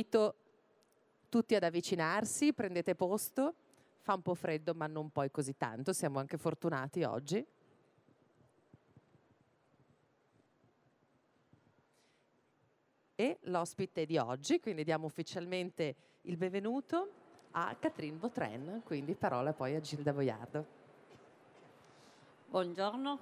invito tutti ad avvicinarsi, prendete posto, fa un po' freddo ma non poi così tanto, siamo anche fortunati oggi. E l'ospite di oggi, quindi diamo ufficialmente il benvenuto a Catherine Vautrin, quindi parola poi a Gilda Boiardo. Buongiorno,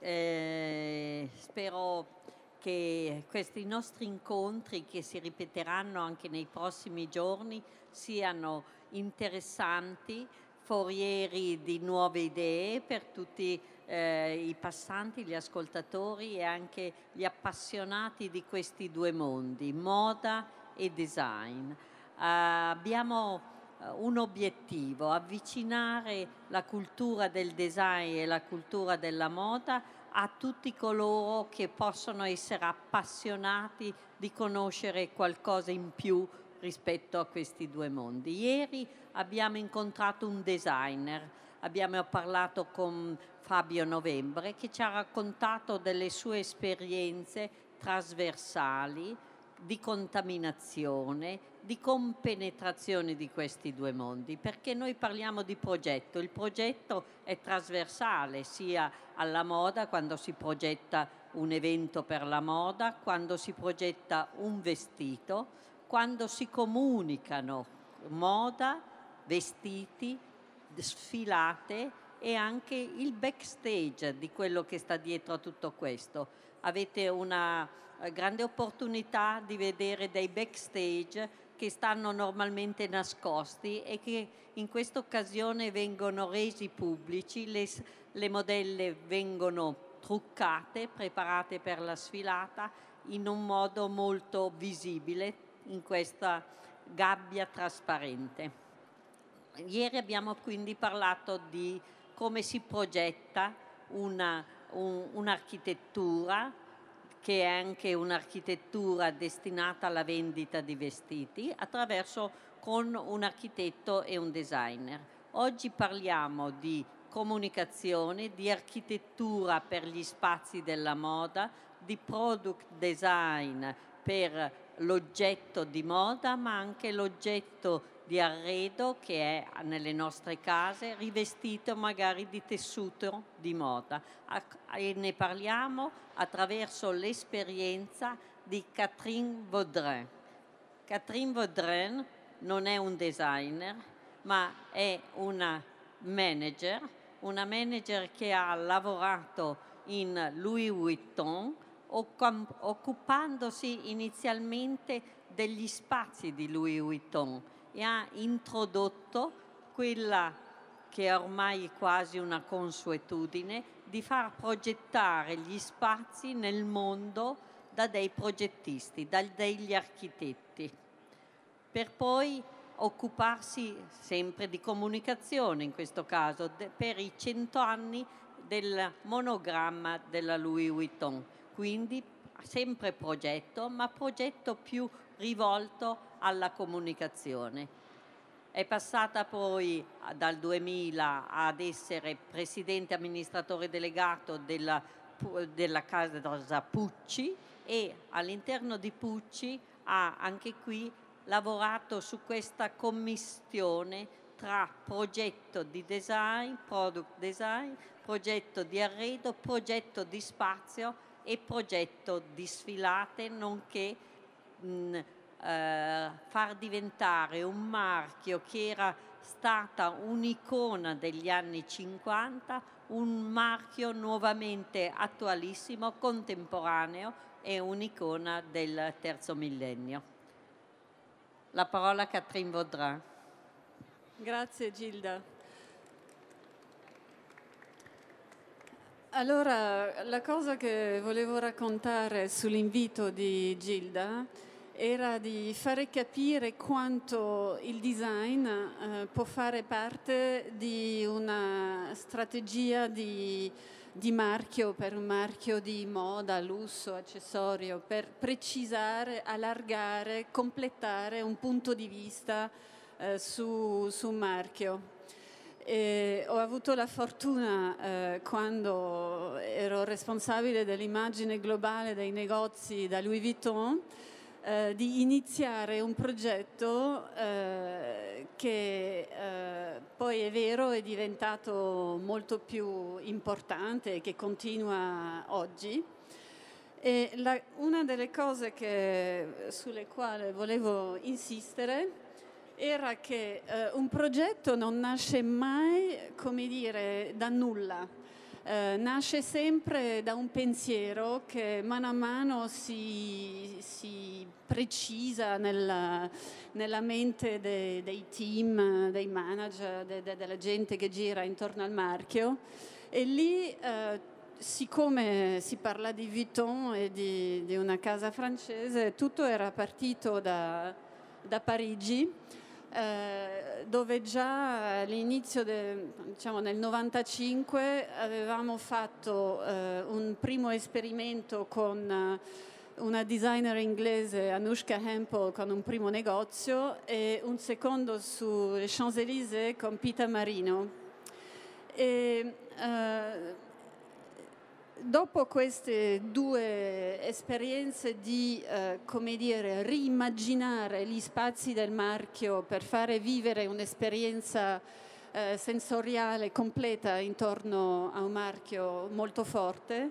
eh, spero che questi nostri incontri che si ripeteranno anche nei prossimi giorni siano interessanti, forieri di nuove idee per tutti eh, i passanti, gli ascoltatori e anche gli appassionati di questi due mondi, moda e design. Abbiamo eh, un obiettivo, avvicinare la cultura del design e la cultura della moda a tutti coloro che possono essere appassionati di conoscere qualcosa in più rispetto a questi due mondi. Ieri abbiamo incontrato un designer, abbiamo parlato con Fabio Novembre che ci ha raccontato delle sue esperienze trasversali di contaminazione, di compenetrazione di questi due mondi, perché noi parliamo di progetto, il progetto è trasversale sia alla moda quando si progetta un evento per la moda, quando si progetta un vestito, quando si comunicano moda, vestiti, sfilate e anche il backstage di quello che sta dietro a tutto questo. Avete una eh, grande opportunità di vedere dei backstage che stanno normalmente nascosti e che in questa occasione vengono resi pubblici, le, le modelle vengono truccate, preparate per la sfilata in un modo molto visibile in questa gabbia trasparente. Ieri abbiamo quindi parlato di come si progetta una, un, un'architettura che è anche un'architettura destinata alla vendita di vestiti, attraverso con un architetto e un designer. Oggi parliamo di comunicazione, di architettura per gli spazi della moda, di product design per l'oggetto di moda, ma anche l'oggetto di arredo che è nelle nostre case rivestito magari di tessuto di moda e ne parliamo attraverso l'esperienza di Catherine Vaudrin. Catherine Vaudrin non è un designer ma è una manager, una manager che ha lavorato in Louis Vuitton occupandosi inizialmente degli spazi di Louis Vuitton e ha introdotto quella che è ormai quasi una consuetudine di far progettare gli spazi nel mondo da dei progettisti, da degli architetti, per poi occuparsi sempre di comunicazione in questo caso per i cento anni del monogramma della Louis Vuitton. Quindi sempre progetto, ma progetto più rivolto alla comunicazione. È passata poi dal 2000 ad essere presidente amministratore delegato della, della casa Pucci e all'interno di Pucci ha anche qui lavorato su questa commissione tra progetto di design, product design, progetto di arredo, progetto di spazio e progetto di sfilate, nonché mh, eh, far diventare un marchio che era stata un'icona degli anni 50, un marchio nuovamente attualissimo, contemporaneo e un'icona del terzo millennio. La parola a Catherine Vaudrin. Grazie Gilda. Allora, la cosa che volevo raccontare sull'invito di Gilda era di fare capire quanto il design eh, può fare parte di una strategia di, di, marchio per un marchio di moda, lusso, accessorio, per precisare, allargare, completare un punto di vista eh, su, su un marchio. E ho avuto la fortuna eh, quando ero responsabile dell'immagine globale dei negozi da Louis Vuitton eh, di iniziare un progetto eh, che eh, poi è vero è diventato molto più importante e che continua oggi. La, una delle cose che, sulle quali volevo insistere era che eh, un progetto non nasce mai, come dire, da nulla eh, nasce sempre da un pensiero che mano a mano si, si precisa nella, nella mente de, dei team, dei manager, de, de, della gente che gira intorno al marchio. E lì eh, siccome si parla di Vuitton e di, di, una casa francese, tutto era partito da, da Parigi eh, dove già all'inizio, de, diciamo nel 95, avevamo fatto eh, un primo esperimento con eh, una designer inglese, Anushka Hempel, con un primo negozio e un secondo sulle Champs-Élysées con Pita Marino. E, eh, dopo queste due esperienze di, eh, come dire, riimmaginare gli spazi del marchio per fare vivere un'esperienza eh, sensoriale completa intorno a un marchio molto forte,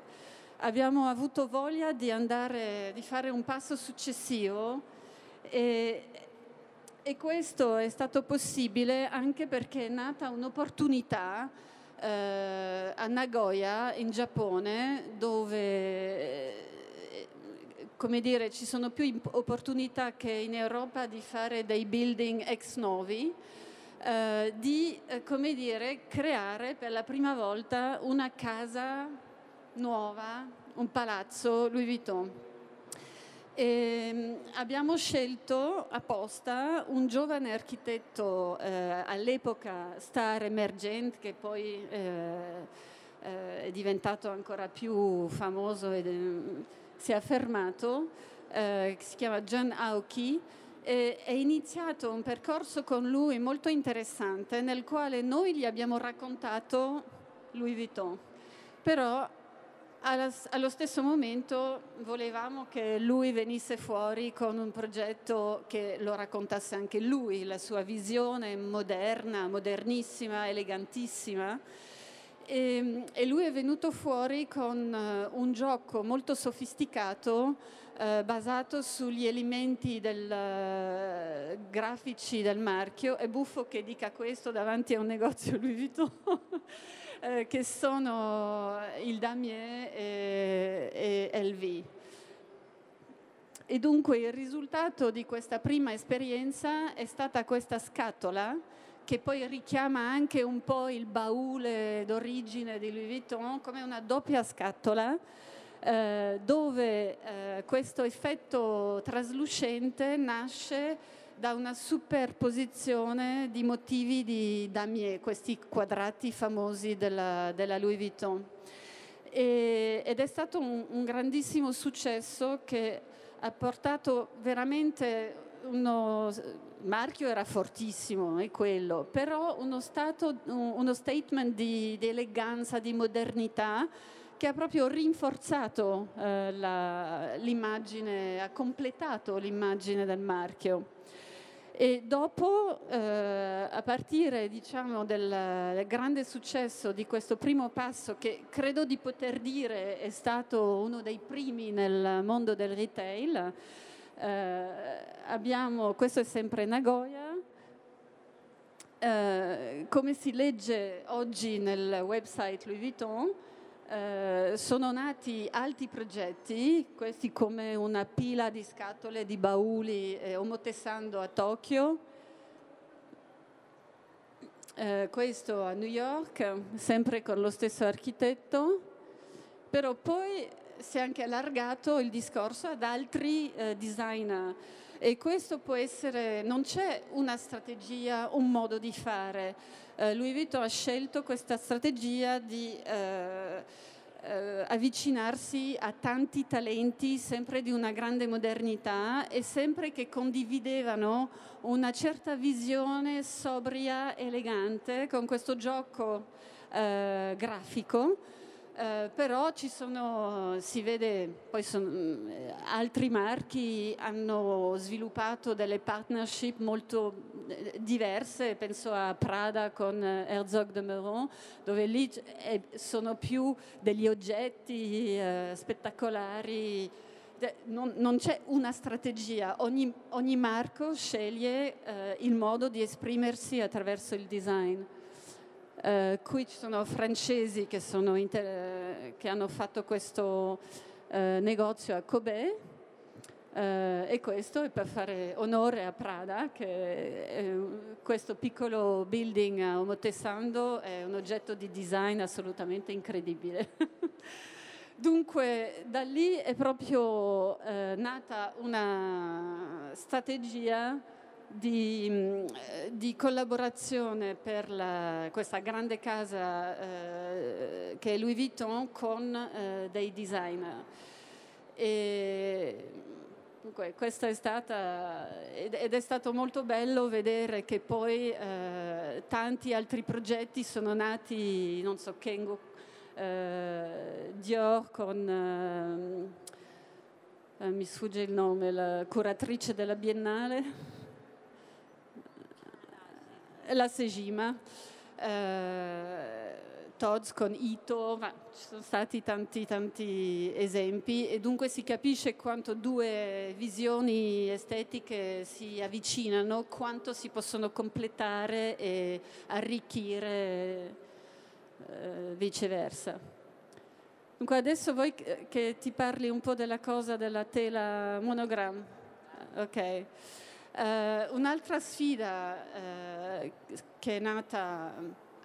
abbiamo avuto voglia di andare, di fare un passo successivo e, e questo è stato possibile anche perché è nata un'opportunità eh, a Nagoya in Giappone dove eh, come dire, ci sono più opportunità che in Europa di fare dei building ex novi, eh, di eh, come dire, creare per la prima volta una casa nuova, un palazzo Louis Vuitton. E ehm, abbiamo scelto apposta un giovane architetto eh, all'epoca star emergente che poi eh, eh, è diventato ancora più famoso e eh, si è affermato, eh, si chiama John Aoki. è iniziato un percorso con lui molto interessante nel quale noi gli abbiamo raccontato Louis Vuitton. Però allo stesso momento volevamo che lui venisse fuori con un progetto che lo raccontasse anche lui, la sua visione moderna, modernissima, elegantissima. E, e lui è venuto fuori con uh, un gioco molto sofisticato uh, basato sugli elementi del, uh, grafici del marchio. È buffo che dica questo davanti a un negozio Louis Vuitton. Eh, che sono il Damier e, e LV. E dunque il risultato di questa prima esperienza è stata questa scatola che poi richiama anche un po' il baule d'origine di Louis Vuitton come una doppia scatola eh, dove eh, questo effetto traslucente nasce da una superposizione di motivi di damier, questi quadrati famosi della, della Louis Vuitton. E, ed è stato un, un, grandissimo successo che ha portato veramente uno marchio era fortissimo, è quello, però uno, stato, uno statement di, di, eleganza, di modernità che ha proprio rinforzato eh, la, l'immagine, ha completato l'immagine del marchio. E dopo, eh, a partire diciamo, del, grande successo di questo primo passo, che credo di poter dire è stato uno dei primi nel mondo del retail, eh, abbiamo, questo è sempre Nagoya, eh, come si legge oggi nel website Louis Vuitton, eh, sono nati altri progetti, questi come una pila di scatole di bauli eh, omotessando a Tokyo, eh, questo a New York, sempre con lo stesso architetto, però poi si è anche allargato il discorso ad altri eh, designer e questo può essere, non c'è una strategia, un modo di fare. Eh, Louis Vuitton ha scelto questa strategia di eh, eh, avvicinarsi a tanti talenti sempre di una grande modernità e sempre che condividevano una certa visione sobria, elegante, con questo gioco eh, grafico Uh, però ci sono, si vede, poi sono, uh, altri marchi hanno sviluppato delle partnership molto uh, diverse, penso a Prada con Herzog de Meuron, dove lì sono più degli oggetti spettacolari, non, non, c'è una strategia, ogni, ogni marco sceglie il modo di esprimersi attraverso il design. Uh, qui ci sono francesi che, sono inter- che hanno fatto questo uh, negozio a Kobe uh, e questo è per fare onore a Prada che questo piccolo building a Omotesando è un oggetto di design assolutamente incredibile. Dunque da lì è proprio nata una strategia di, mm, di collaborazione per la, questa grande casa eh, che è Louis Vuitton con eh, dei designer. E, dunque, questa è stata ed è stato molto bello vedere che poi eh, tanti altri progetti sono nati, non so, Kengo, eh, Dior con eh, mi sfugge il nome, la curatrice della Biennale la Sejima, eh, Todds con Ito, ma ci sono stati tanti tanti esempi e dunque si capisce quanto due visioni estetiche si avvicinano, quanto si possono completare e arricchire eh, viceversa. Dunque adesso vuoi che ti parli un po' della cosa della tela monogram? Ok. Uh, un'altra sfida uh, che è nata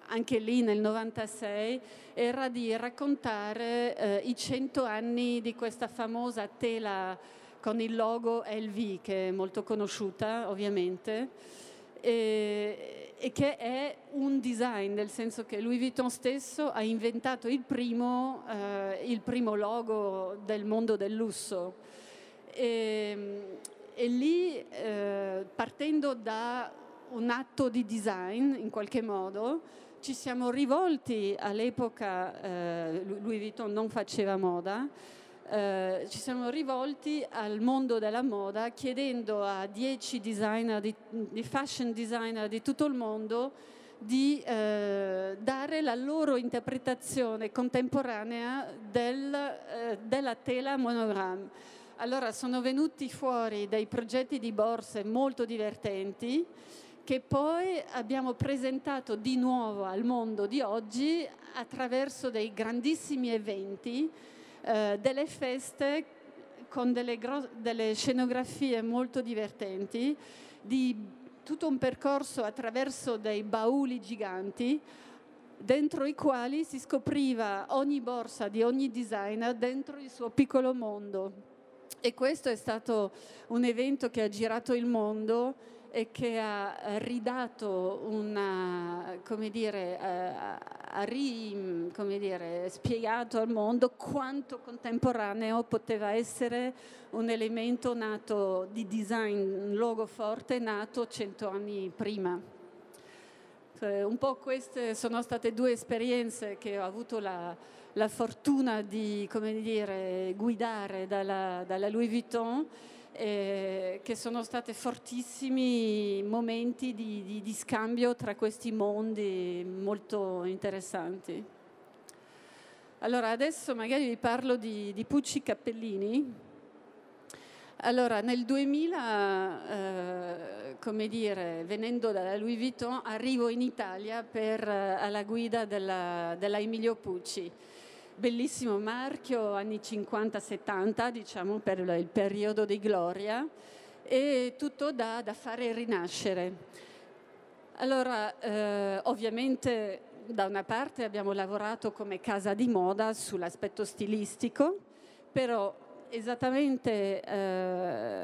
anche lì nel 96 era di raccontare uh, i cento anni di questa famosa tela con il logo LV che è molto conosciuta ovviamente e, e che è un design nel senso che Louis Vuitton stesso ha inventato il primo, il primo logo del mondo del lusso. E, e lì eh, partendo da un atto di design in qualche modo ci siamo rivolti all'epoca, eh, Louis Vuitton non faceva moda, eh, ci siamo rivolti al mondo della moda chiedendo a dieci designer, di, di fashion designer di tutto il mondo di eh, dare la loro interpretazione contemporanea del, eh, della tela monogram. Allora sono venuti fuori dei progetti di borse molto divertenti che poi abbiamo presentato di nuovo al mondo di oggi attraverso dei grandissimi eventi, eh, delle feste con delle, delle scenografie molto divertenti, di tutto un percorso attraverso dei bauli giganti dentro i quali si scopriva ogni borsa di ogni designer dentro il suo piccolo mondo. E questo è stato un evento che ha girato il mondo e che ha ridato una, come dire, ha ri, spiegato al mondo quanto contemporaneo poteva essere un elemento nato di design, un logo forte nato cento anni prima. Cioè, un po' queste sono state due esperienze che ho avuto la, la fortuna di dire, guidare dalla, dalla, Louis Vuitton, eh, che sono stati fortissimi momenti di, di, di, scambio tra questi mondi molto interessanti. Allora, adesso magari vi parlo di, di Pucci Cappellini. Allora, nel 2000, eh, come dire, venendo dalla Louis Vuitton, arrivo in Italia per, eh, alla guida della, della Emilio Pucci bellissimo marchio, anni 50-70, diciamo, per il periodo di gloria, e tutto da, da fare rinascere. Allora, eh, ovviamente da una parte abbiamo lavorato come casa di moda sull'aspetto stilistico, però esattamente eh,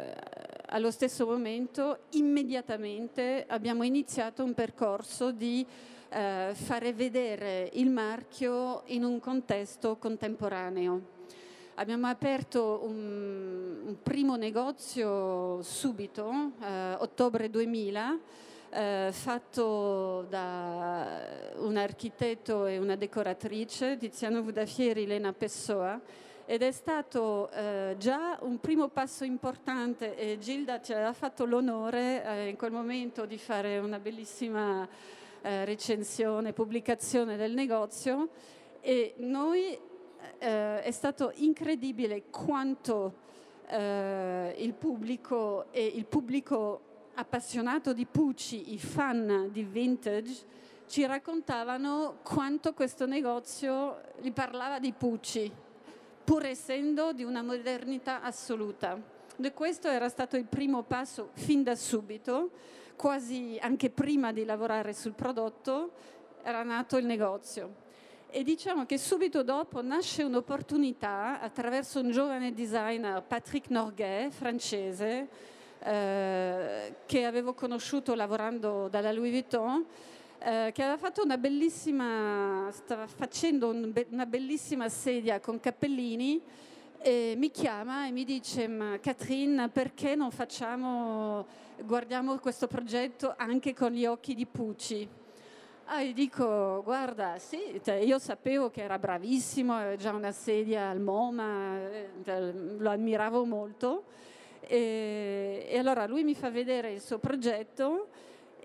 allo stesso momento, immediatamente abbiamo iniziato un percorso di eh, fare vedere il marchio in un contesto contemporaneo. Abbiamo aperto un, un primo negozio subito, eh, ottobre 2000, eh, fatto da un architetto e una decoratrice, Tiziano Vudafieri, Elena Pessoa, ed è stato eh, già un primo passo importante e Gilda ci aveva fatto l'onore eh, in quel momento di fare una bellissima eh, recensione, pubblicazione del negozio. E noi eh, è stato incredibile quanto eh, il pubblico e il pubblico appassionato di Pucci, i fan di vintage, ci raccontavano quanto questo negozio gli parlava di Pucci pur essendo di una modernità assoluta. E questo era stato il primo passo fin da subito, quasi anche prima di lavorare sul prodotto, era nato il negozio. E diciamo che subito dopo nasce un'opportunità attraverso un giovane designer, Patrick Norguet, francese, eh, che avevo conosciuto lavorando dalla Louis Vuitton, eh, che aveva fatto una bellissima, stava facendo un be- una bellissima sedia con cappellini e mi chiama e mi dice ma Catherine perché non facciamo, guardiamo questo progetto anche con gli occhi di Pucci? Ah, gli dico, guarda, sì, io sapevo che era bravissimo, aveva già una sedia al MoMA, eh, lo ammiravo molto. E, e allora lui mi fa vedere il suo progetto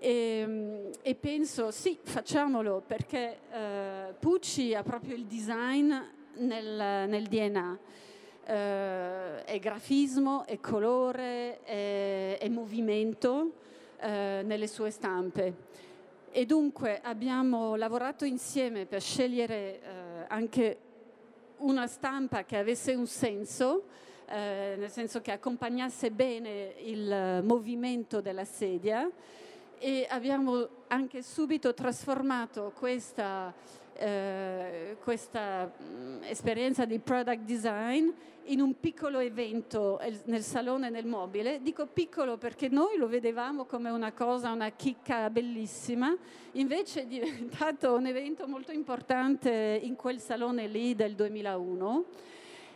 e, ehm, e, penso sì, facciamolo perché eh, Pucci ha proprio il design nel, nel DNA. Eh, è grafismo, è colore, è, è movimento eh, nelle sue stampe. E dunque abbiamo lavorato insieme per scegliere eh, anche una stampa che avesse un senso, eh, nel senso che accompagnasse bene il movimento della sedia e abbiamo anche subito trasformato questa, eh, questa mh, mm, esperienza di product design in un piccolo evento nel salone nel mobile. Dico piccolo perché noi lo vedevamo come una cosa, una chicca bellissima, invece è diventato un evento molto importante in quel salone lì del 2001.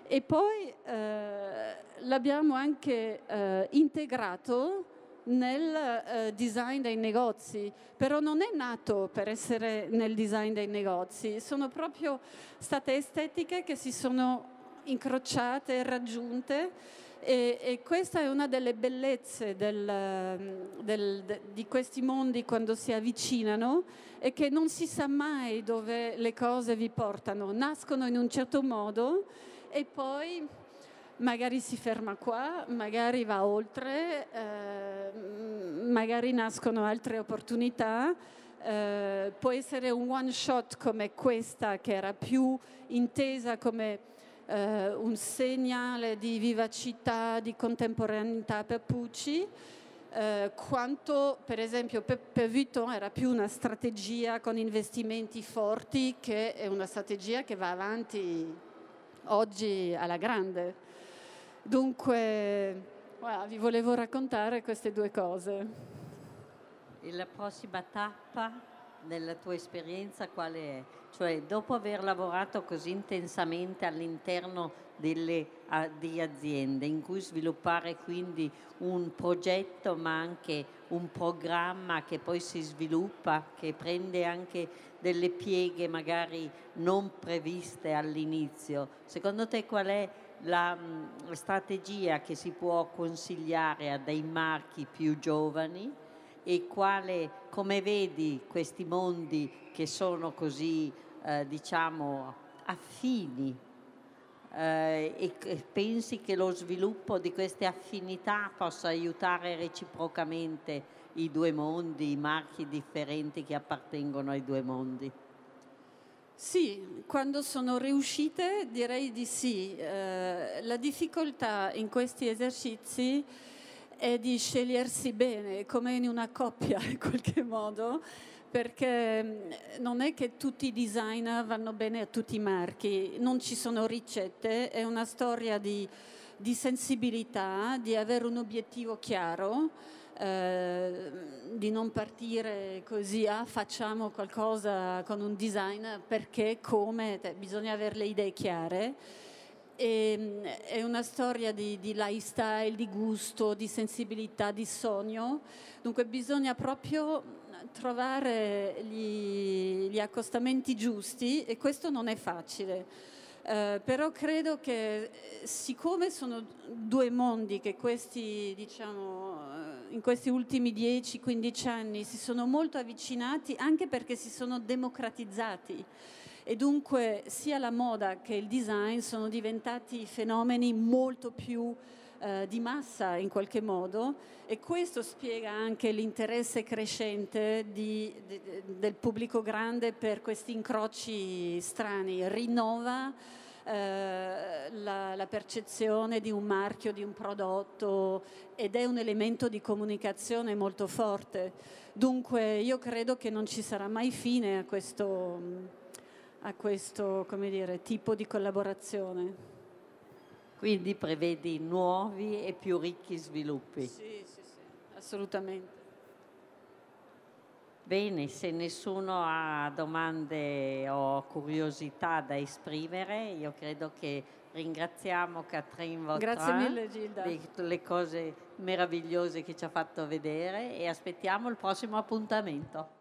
E poi eh, l'abbiamo anche eh, integrato nel eh, design dei negozi, però non è nato per essere nel design dei negozi, sono proprio state estetiche che si sono incrociate e raggiunte e, e, questa è una delle bellezze del, del, de, di questi mondi quando si avvicinano e che non si sa mai dove le cose vi portano, nascono in un certo modo e poi magari si ferma qua, magari va oltre, eh, magari nascono altre opportunità. Eh, può essere un one shot come questa che era più intesa come eh, un segnale di vivacità, di contemporaneità per Pucci, eh, quanto per esempio per, per Vuitton era più una strategia con investimenti forti che è una strategia che va avanti oggi alla grande. Dunque, voilà, vi volevo raccontare queste due cose. E la prossima tappa della tua esperienza quale è? Cioè, dopo aver lavorato così intensamente all'interno delle, a, di aziende, in cui sviluppare quindi un progetto ma anche un programma che poi si sviluppa, che prende anche delle pieghe magari non previste all'inizio, secondo te qual è la, la strategia che si può consigliare a dei marchi più giovani e quale, come vedi questi mondi che sono così, eh, diciamo, affini eh, e pensi che lo sviluppo di queste affinità possa aiutare reciprocamente i due mondi, i marchi differenti che appartengono ai due mondi? Sì, quando sono riuscite direi di sì. Eh, la difficoltà in questi esercizi è di scegliersi bene, come in una coppia in qualche modo, perché mm, non è che tutti i designer vanno bene a tutti i marchi, non ci sono ricette, è una storia di, di sensibilità, di avere un obiettivo chiaro eh, di non partire così, ah, facciamo qualcosa con un design perché, come, te, bisogna avere le idee chiare e, è una storia di, di lifestyle, di gusto, di sensibilità, di sogno. Dunque bisogna proprio trovare gli, gli accostamenti giusti e questo non è facile. Uh, però credo che eh, siccome sono due mondi che questi, diciamo, in questi ultimi 10-15 anni si sono molto avvicinati anche perché si sono democratizzati. E dunque sia la moda che il design sono diventati fenomeni molto più eh, di massa in qualche modo e questo spiega anche l'interesse crescente di, di, del pubblico grande per questi incroci strani, rinnova eh, la, la, percezione di un marchio, di un prodotto ed è un elemento di comunicazione molto forte. Dunque io credo che non ci sarà mai fine a questo, a questo dire, tipo di collaborazione. Quindi prevedi nuovi e più ricchi sviluppi. Sì, sì, sì, assolutamente. Bene, se nessuno ha domande o curiosità da esprimere, io credo che ringraziamo Catherine Vautrin Grazie mille Gilda. per le cose meravigliose che ci ha fatto vedere e aspettiamo il prossimo appuntamento.